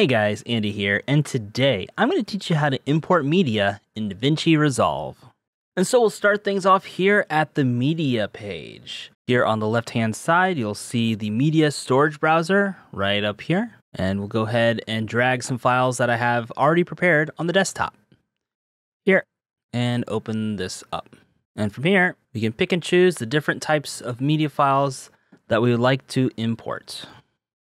Hey guys, Andy here, and today I'm going to teach you how to import media in DaVinci Resolve. And so we'll start things off here at the media page. Here on the left hand side, you'll see the media storage browser right up here. And we'll go ahead and drag some files that I have already prepared on the desktop. Here, and open this up. And from here, we can pick and choose the different types of media files that we would like to import.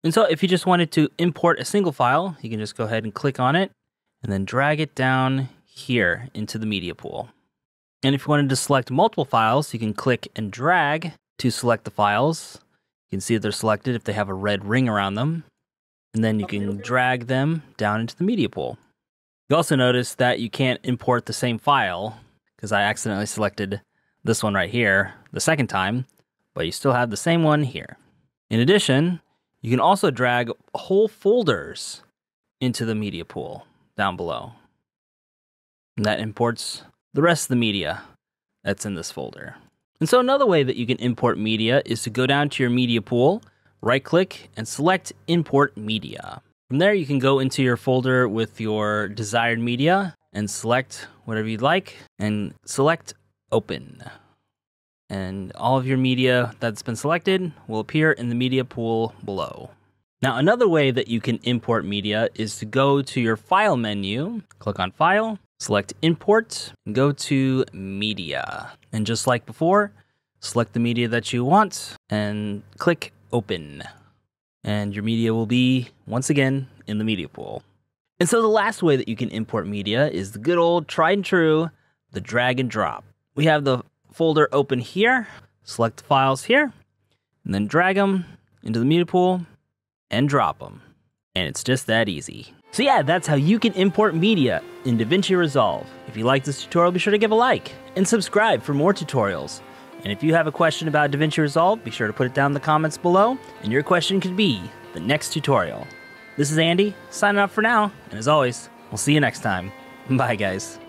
And so if you just wanted to import a single file, you can just go ahead and click on it and then drag it down here into the media pool. And if you wanted to select multiple files, you can click and drag to select the files. You can see that they're selected if they have a red ring around them. And then you can drag them down into the media pool. You also notice that you can't import the same file because I accidentally selected this one right here the second time, but you still have the same one here. In addition, you can also drag whole folders into the media pool down below. And that imports the rest of the media that's in this folder. And so another way that you can import media is to go down to your media pool, right click and select import media. From there you can go into your folder with your desired media and select whatever you'd like and select open and all of your media that's been selected will appear in the media pool below. Now, another way that you can import media is to go to your File menu, click on File, select Import, and go to Media. And just like before, select the media that you want and click Open. And your media will be, once again, in the media pool. And so the last way that you can import media is the good old tried and true, the drag and drop. We have the folder open here, select the files here, and then drag them into the media pool and drop them. And it's just that easy. So yeah, that's how you can import media in DaVinci Resolve. If you like this tutorial, be sure to give a like and subscribe for more tutorials. And if you have a question about DaVinci Resolve, be sure to put it down in the comments below, and your question could be the next tutorial. This is Andy, signing off for now, and as always, we'll see you next time. Bye, guys.